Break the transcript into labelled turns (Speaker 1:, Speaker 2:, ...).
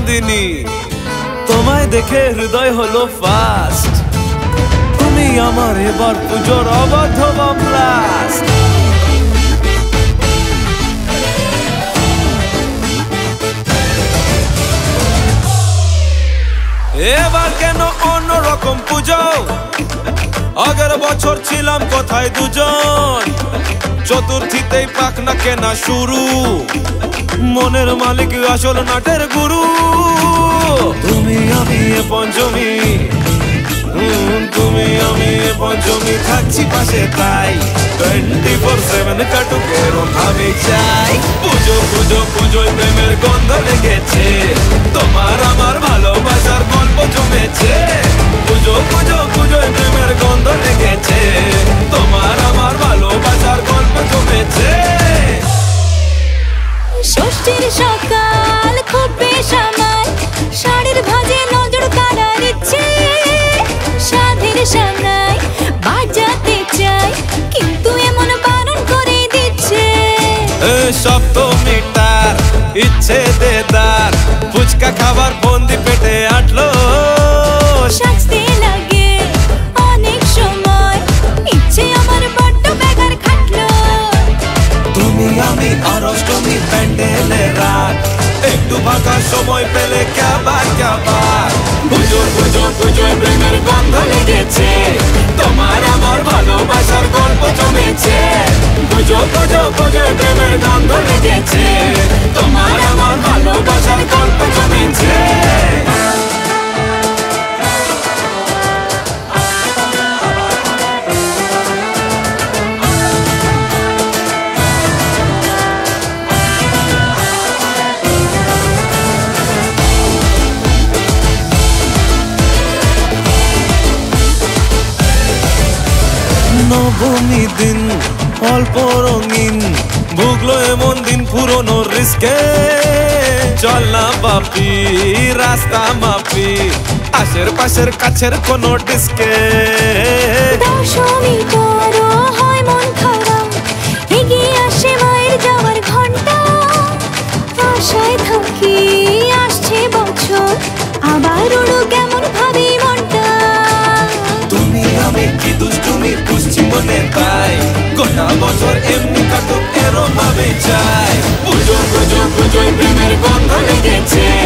Speaker 1: নন্দিনী, তোমায় দেখে হৃদয় হলো ফাস্ট তুমি আমার এবার পুজোর অবাধ ব্লাস্ট এবার কেন অন্যরকম পুজো? আগের বছর ছিলাম কোথায় দুজন? চতুর্থীতেই পাক না কেনা শুরু। মনের মালিক আসল নাটের গুরু। তুমি আমি পঞ্চমী তুমি আমি পঞ্চমী, থাকছি পাশে তাই। টোয়েন্টি ফোর সেভেন কাটুক এরম ভাবে
Speaker 2: ইচ্ছে
Speaker 1: দেদার। ফুচকা খাবার বন্দি পেটে আটলো।
Speaker 2: সাজতে লাগে অনেক সময়। ইচ্ছে আমার বড্ড বেগার খাটলো।
Speaker 1: তুমি আমি আর প্যান্ডেলে রাত। একটু ফাঁকা সময় পেলে ক্যাবার ক্যাবার। পুজো পুজো পুজোয় প্রেমের গন্ধ লেগেছে। তোমার আমার ভালোবাসার গল্প জমেছে। পুজো পুজো পুজোয় প্রেমের গন্ধ লেগেছে। তোমার আমার ভালোবাসার গল্প জমেছে। নবমী দিন অল্প রঙিন ভুগলো এমন দিন পুরনো রিস্কে। চল না বাপি রাস্তা মাপি আশের পাশের কাছের কোনো ডিস্কে।
Speaker 2: দশমী করো হয় মন খারাপ এগিয়ে আসে মায়ের যাওয়ার ঘণ্টা সারা বছর এমনি কাটুক এরম ভাবে
Speaker 1: চাই। পুজো পুজো পুজোয় প্রেমের গন্ধ লেগেছে।